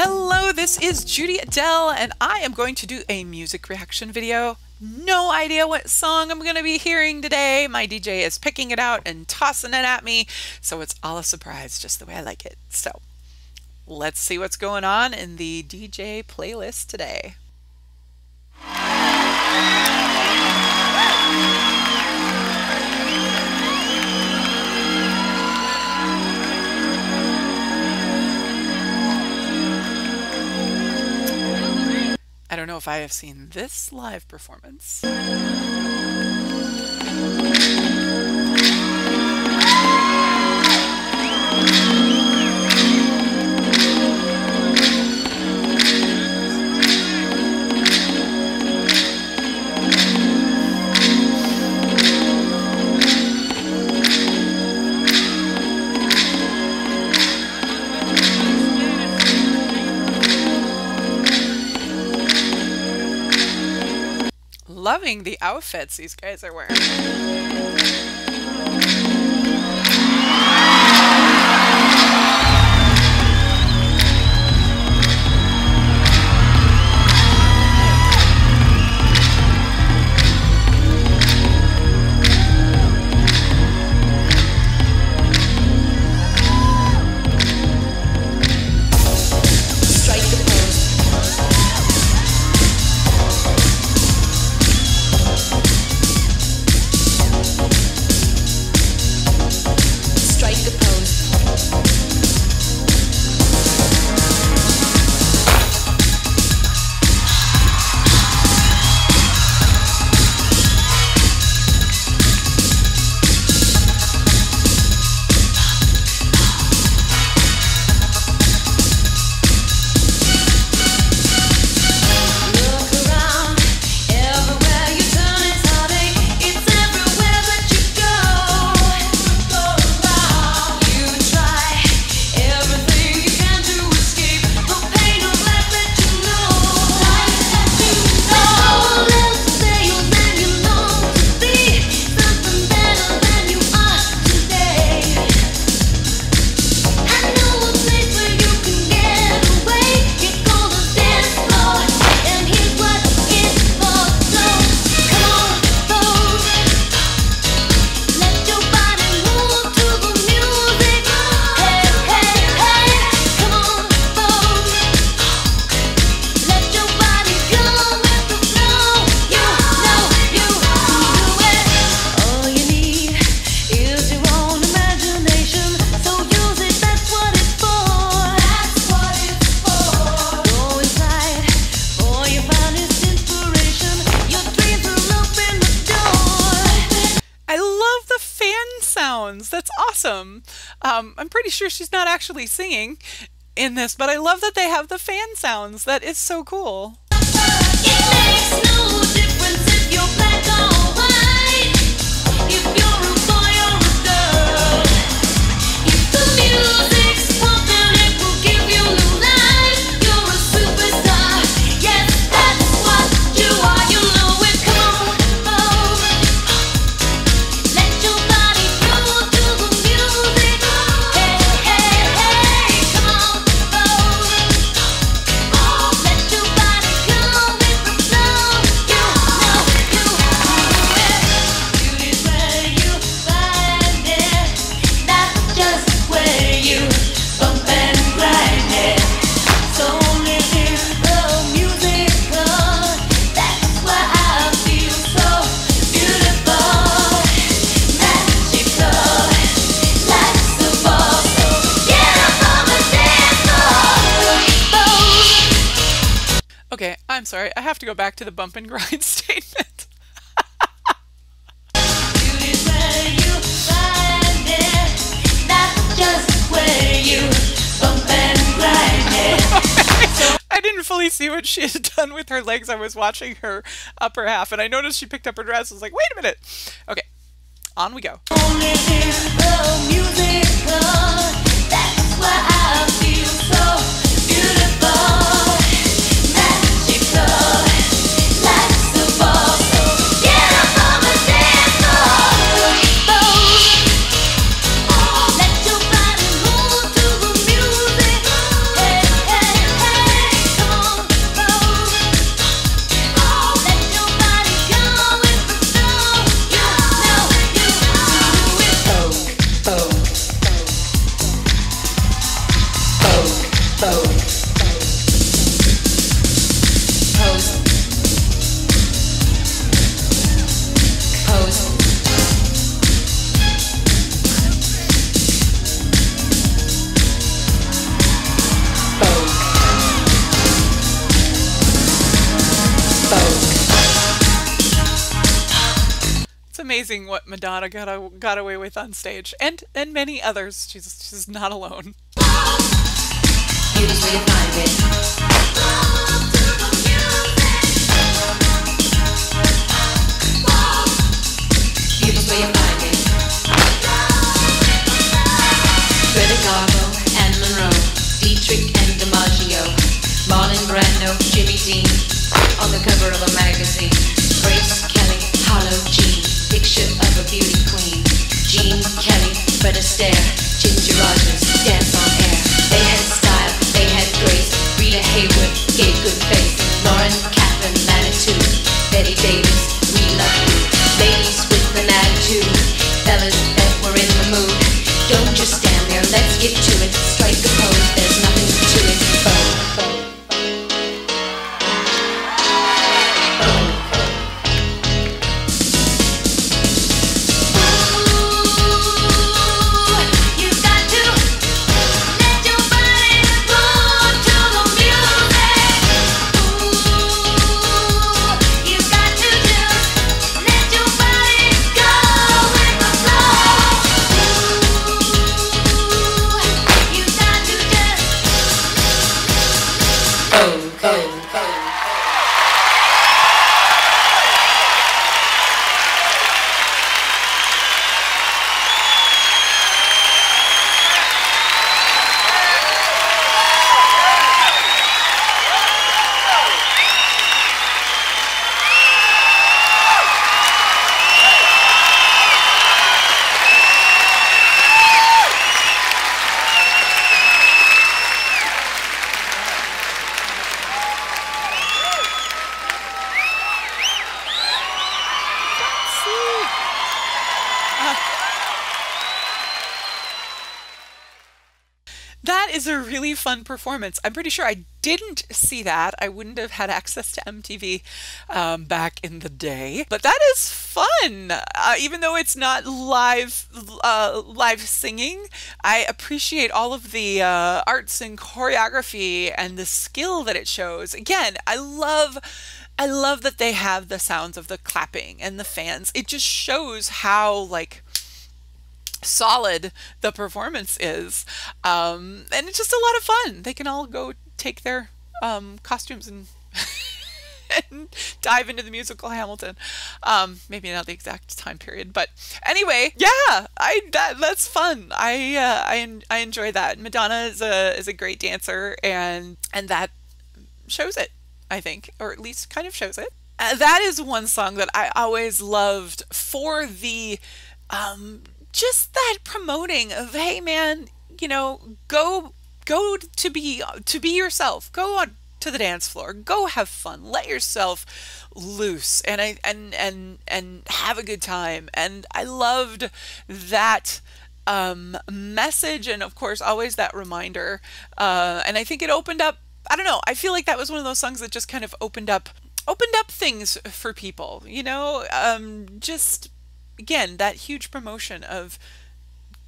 Hello, this is Judy Adele, and I am going to do a music reaction video. No idea what song I'm going to be hearing today. My DJ is picking it out and tossing it at me, so it's all a surprise, just the way I like it. So let's see what's going on in the DJ playlist today. I don't know if I have seen this live performance. The outfits these guys are wearing. Sounds. That's awesome. Um, I'm pretty sure she's not actually singing in this, but I love that they have the fan sounds. That is so cool. Sorry. I have to go back to the bump and grind statement. I didn't fully see what she had done with her legs. I was watching her upper half, and I noticed she picked up her dress. I was like, wait a minute. Okay, on we go. Amazing what Madonna got got away with on stage, and and many others. She's she's not alone. Dietrich and DiMaggio, Marlon Brando, Jimmy Dean, on the cover of a magazine. Manitou, Betty is a really fun performance. I'm pretty sure I didn't see that. I wouldn't have had access to MTV um, back in the day. But that is fun. Uh, even though it's not live uh, live singing, I appreciate all of the uh, arts and choreography and the skill that it shows. Again, I love I love that they have the sounds of the clapping and the fans. It just shows how like solid the performance is. Um, and it's just a lot of fun. They can all go take their um, costumes and, and dive into the musical Hamilton. Um, maybe not the exact time period, but anyway, yeah, I that, that's fun. I uh, I I enjoy that. Madonna is a is a great dancer, and and that shows it. I think, or at least kind of shows it. Uh, that is one song that I always loved for the um, just that promoting of hey man you know go go to be to be yourself. Go on to the dance floor. Go have fun. Let yourself loose. And i and and and have a good time. And i loved that um, message and of course always that reminder. Uh, and i think it opened up i don't know i feel like that was one of those songs that just kind of opened up opened up things for people you know? Um, just again that huge promotion of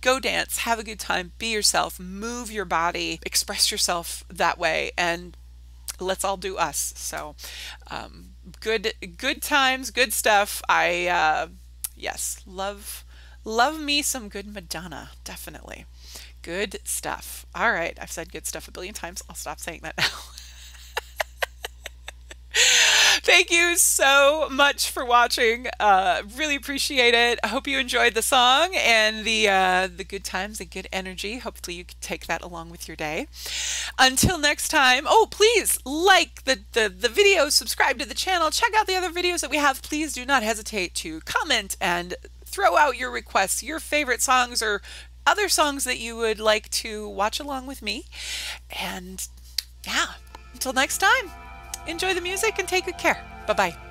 go dance have a good time be yourself move your body express yourself that way and let's all do us. So um, good good times good stuff. I uh, yes love love me some good madonna definitely. Good stuff. All right i've said good stuff a billion times. I'll stop saying that now Thank you so much for watching. Uh, really appreciate it. I hope you enjoyed the song and the uh, the good times and good energy. Hopefully you can take that along with your day. Until next time, oh please like the, the, the video, subscribe to the channel, check out the other videos that we have. Please do not hesitate to comment and throw out your requests, your favorite songs or other songs that you would like to watch along with me. And yeah, until next time enjoy the music and take good care. Bye bye.